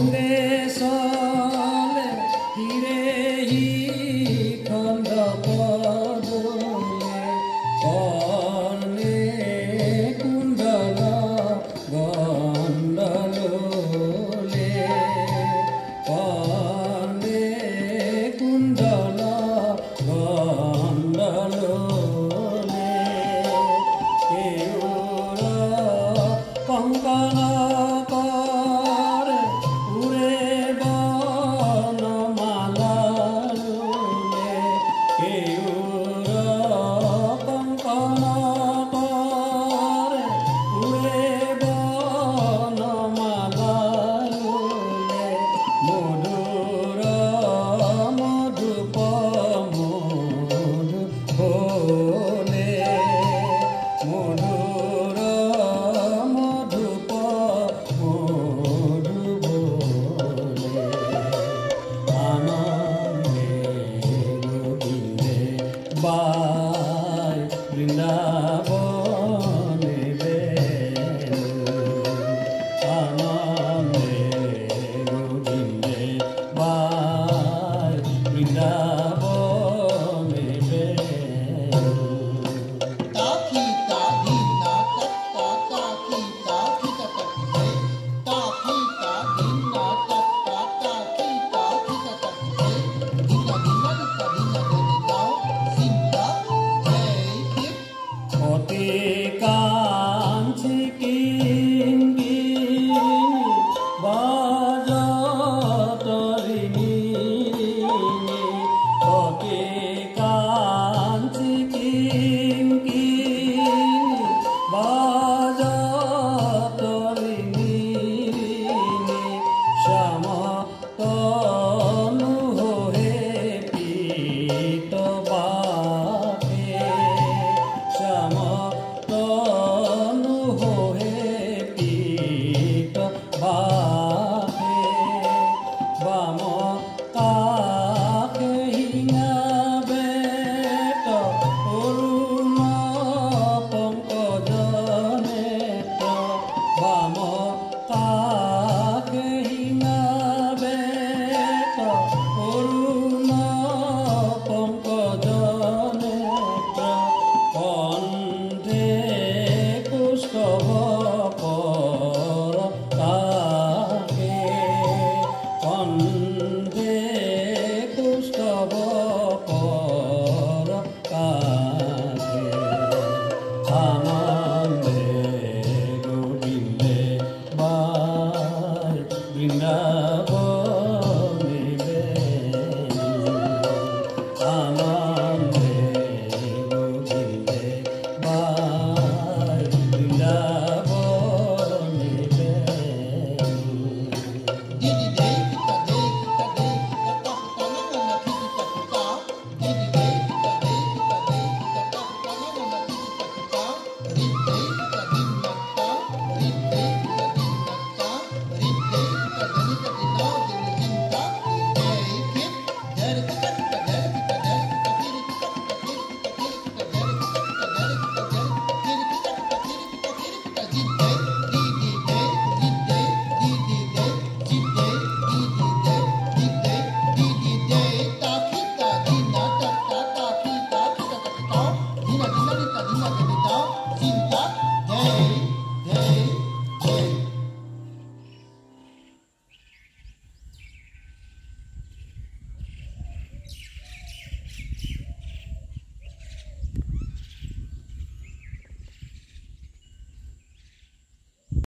Amém. Bye.